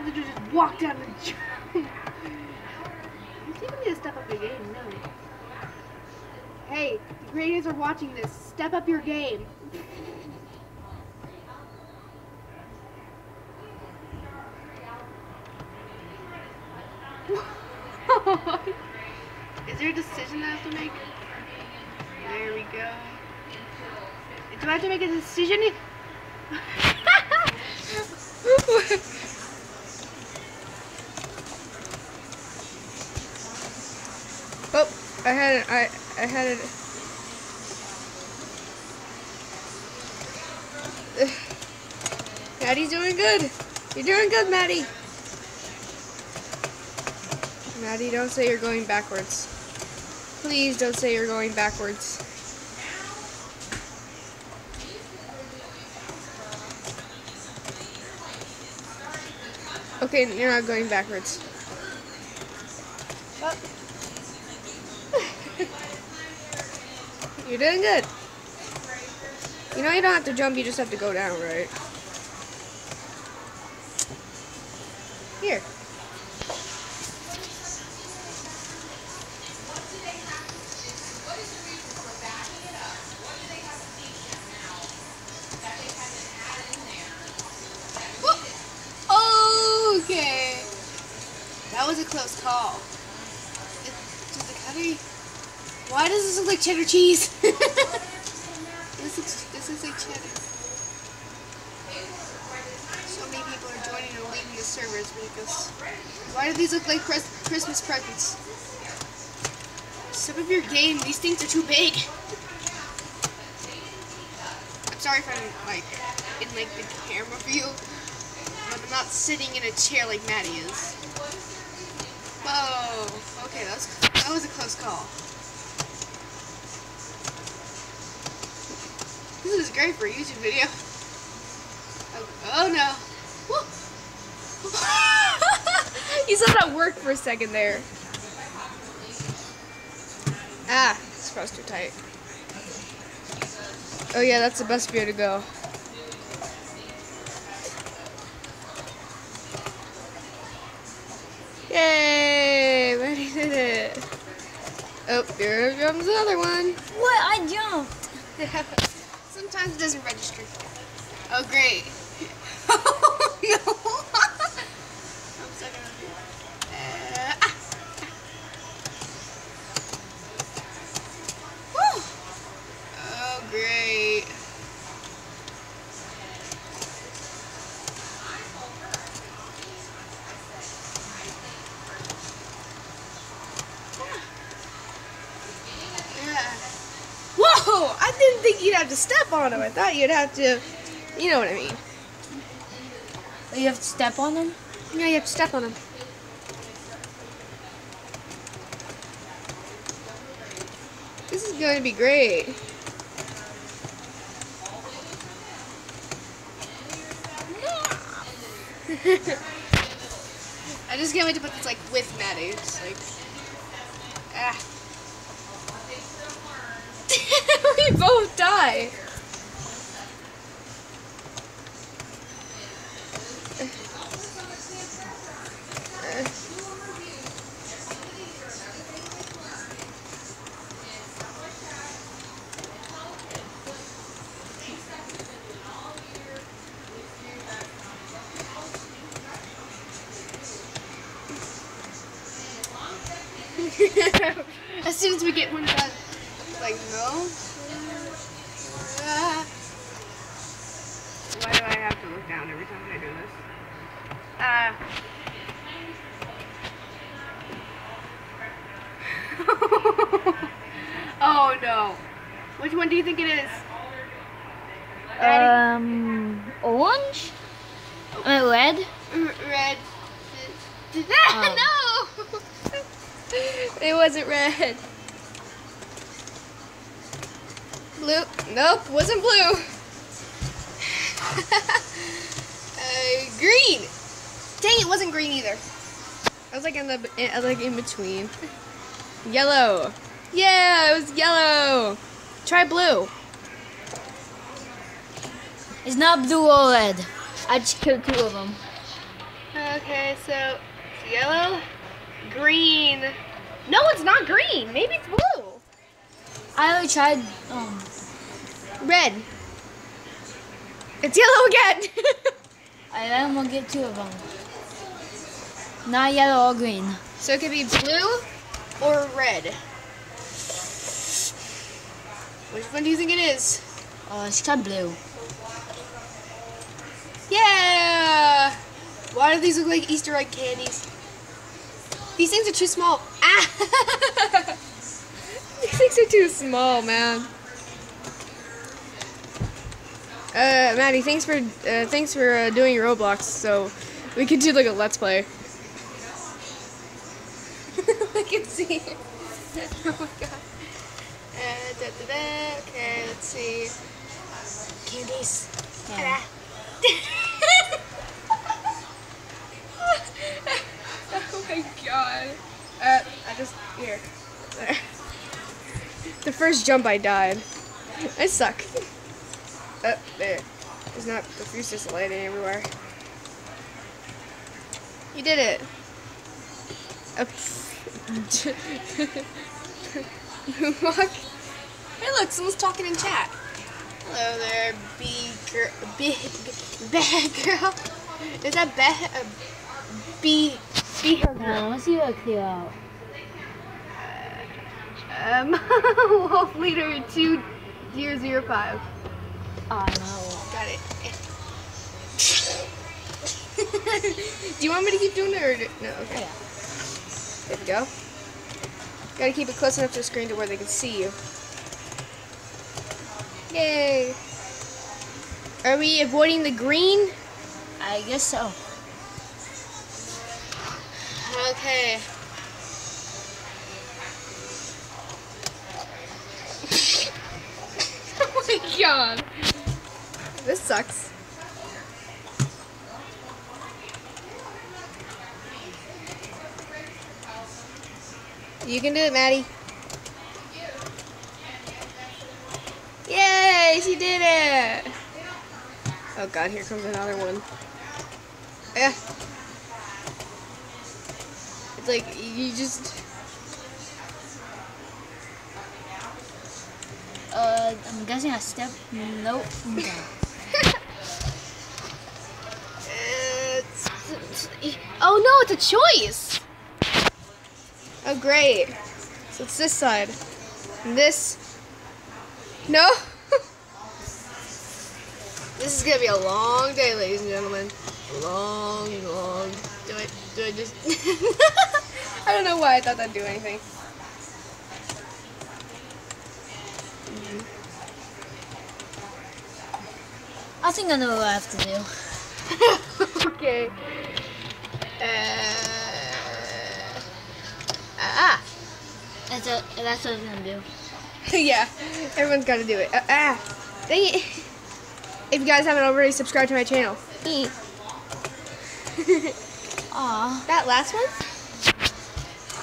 have to do just walk down the jump. you people need to step up your game, no. Hey, the graders are watching this. Step up your game. Is there a decision that I have to make? There we go. Do I have to make a decision? I had. I I had it. Maddie's doing good. You're doing good, Maddie. Maddie, don't say you're going backwards. Please don't say you're going backwards. Okay, you're not going backwards. You're doing good. You know you don't have to jump, you just have to go down, right? Here. Cheddar cheese? this looks this looks like cheddar. So many people are joining and leaving the servers because why do these look like Christmas presents? Some of your game, these things are too big. I'm sorry if I'm like in like the camera view. But I'm not sitting in a chair like Maddie is. Whoa. Okay, that was that was a close call. This is great for a YouTube video. Oh, oh no. You saw that work for a second there. Ah, this froze too tight. Oh yeah, that's the best view to go. Yay! Maddie did it. Oh, here comes another one. What? I jumped. Sometimes it doesn't register. Oh great. oh no. I'm stuck on here. Uh, ah. Woo. Oh great. Yeah. Whoa! I didn't think you'd have to step on him. I thought you'd have to, you know what I mean. You have to step on them? Yeah, you have to step on him. This is going to be great. I just can't wait to put this like with Maddie. It's like, ah. We both die. as soon as we get one done, like no. Ah. Why do I have to look down every time I do this? Ah. oh no. Which one do you think it is? Um, orange? Uh, red? R- red. Um. no. It wasn't red. Blue. Nope, wasn't blue. Uh, green. Dang, it wasn't green either. I was like in the, I was like in between. Yellow. Yeah, it was yellow. Try blue. It's not blue or red. I just killed two of them. Okay, so it's yellow, green. No, it's not green. Maybe it's blue. I already tried. Um, Red. It's yellow again. I let him get two of them. Not yellow or green. so it could be blue or red. Which one do you think it is? Uh, let's try blue. Yeah! Why do these look like Easter egg candies? These things are too small. Ah! these things are too small, man. Uh, Maddie, thanks for uh, thanks for uh, doing your Roblox. So we could do like a let's play. I can see. oh my god. Uh, da, da, da. Okay, let's see. Candies. Yeah. oh my god. Uh, I just, here. There. The first jump I died. I suck. Uh, there. There's not, the fuse just lighting everywhere. You did it. Uh, Moonwalk. Hey look, someone's talking in chat. Hello there, B girl, B, B, bad girl. Is that bad? Uh, B, B her girl. Now, let's see what clear out. Um, Wolf Leader 2005. Oh, no. Got it. Do you want me to keep doing it or do- no? Okay. Yeah. There we go. Gotta keep it close enough to the screen to where they can see you. Yay! Are we avoiding the green? I guess so. Okay. oh my god. This sucks. You can do it, Maddie. Yay, she did it! Oh god, here comes another one. Yeah. It's like you just Uh, I'm guessing I step. Nope. oh no, it's a choice. Oh great. So it's this side. And this. No. this is gonna be a long day, ladies and gentlemen. Long, long. Do it. Do it. Just. I don't know why I thought that'd do anything. I think I know what I have to do. okay. Uh, ah. That's a, that's what I'm gonna do. yeah, everyone's got to do it. Uh, ah, dang it. If you guys haven't already subscribed to my channel. Aw. that last one?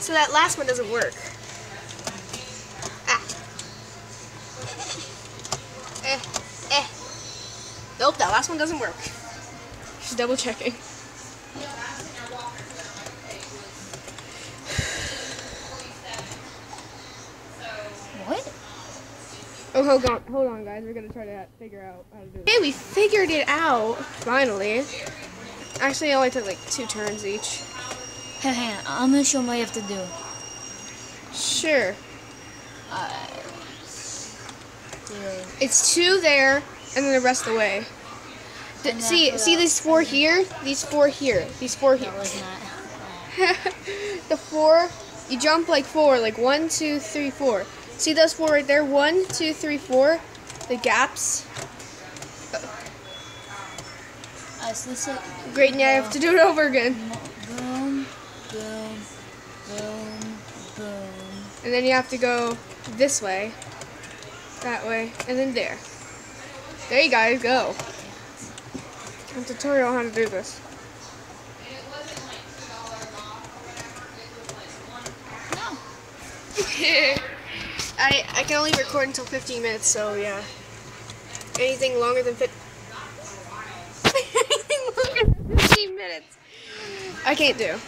So that last one doesn't work. Ah. Eh, eh. Nope, that last one doesn't work. She's double checking. What? Oh, hold on, hold on, guys. We're gonna try to figure out how to do it. Okay, we figured it out finally. Actually, it only took like two turns each. Hey, on. I'm gonna show them what you have to do. Sure. Uh, It's two there, and then the rest of the way. See, see these four here, these four here, these four here. the four, you jump like four, like one, two, three, four. See those four right there? One, two, three, four. The gaps. Uh, so Great, now I have to do it over again. boom, boom, boom, boom. And then you have to go this way, that way, and then there. There you guys go. A tutorial on how to do this. No. I I can only record until 15 minutes, so yeah. Anything longer than 15 Anything longer than 15 minutes. I can't do.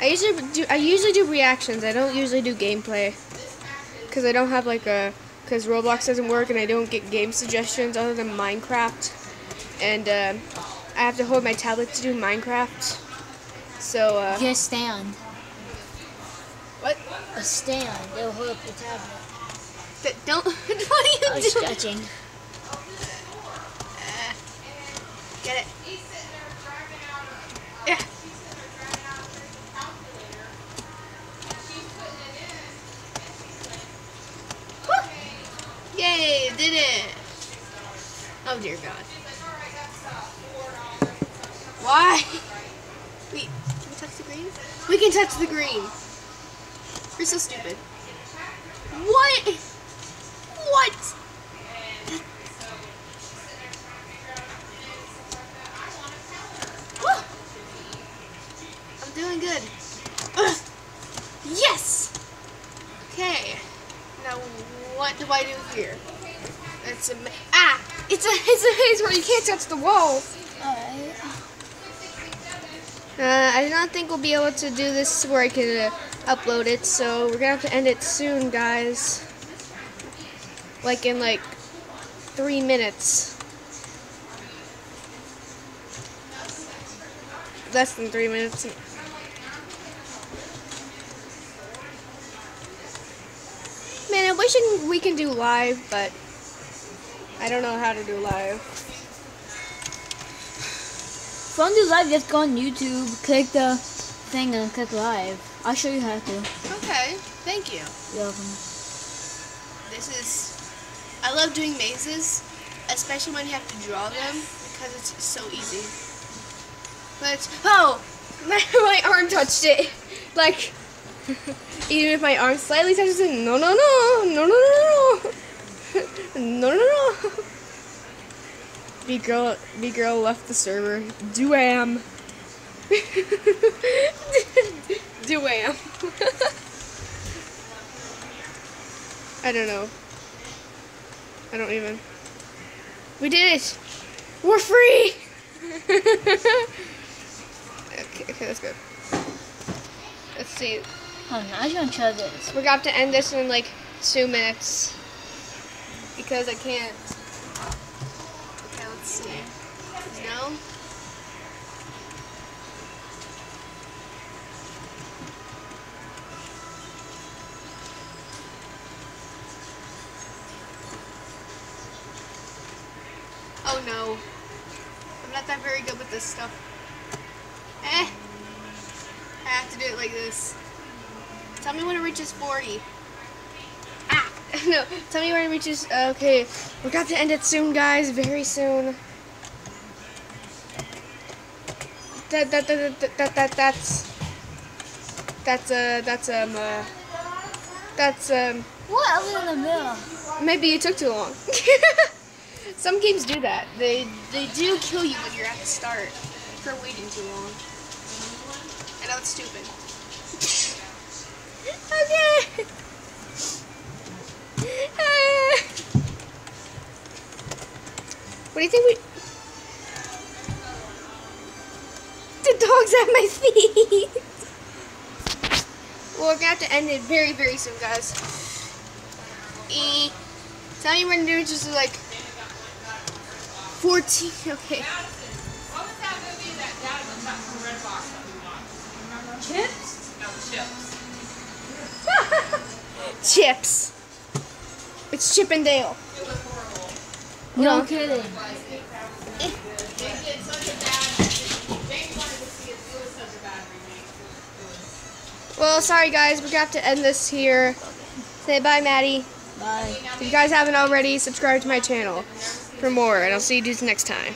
I usually do. I usually do reactions. I don't usually do gameplay because I don't have like a because Roblox doesn't work and I don't get game suggestions other than Minecraft, and um I have to hold my tablet to do Minecraft. So uh, a stand. A stand. They'll hold up your tablet. Th- Don't. what are Oh, you doing? stretching. Uh, get it. Yeah. Woo! Yay, did it. Oh dear God. Why? Wait, can we touch the green? We can touch the green. You're so stupid. What? What? I'm doing good. Yes! Okay. Now, what do I do here? It's a ah! It's a it's a maze where you can't touch the wall. Uh, I do not think we'll be able to do this where I can uh, upload it, so we're gonna have to end it soon, guys. Like in like three minutes. Less than three minutes. Man, I wish we can do live, but I don't know how to do live. If you want to do live, just go on YouTube, click the thing, and click live. I'll show you how to. Okay, thank you. You're welcome. This is. I love doing mazes, especially when you have to draw them because it's so easy. But Oh, my, my arm touched it. Like, even if my arm slightly touches it, no, no, no, no, no, no, no, no, no, no. B girl, B girl left the server. Duam. Duam. I don't know. I don't even. We did it. We're free. Okay, okay, that's good. Let's see. Oh, I want to try this. We're to have to end this in like two minutes. Because I can't. No. Oh no. I'm not that very good with this stuff. Eh. I have to do it like this. Tell me when it reaches 40. Ah! no, tell me when it reaches. Okay, we're to end it soon, guys. Very soon. That, that, that, that, that, that that's. That's, uh, that's, um, uh. That's, um. What? I was in the middle. Maybe it took too long. Some games do that. They they do kill you when you're at the start for waiting too long. I know it's stupid. okay. what do you think we? at my feet. well, we're going to have to end it very, very soon, guys. E tell me when to do just like 14. Okay. Chips? No, chips. chips. It's Chip and Dale. No, no kidding. Well, sorry guys, we're gonna have to end this here. Say bye, Maddie. Bye. If you guys haven't already, subscribe to my channel for more, and I'll see you dudes next time.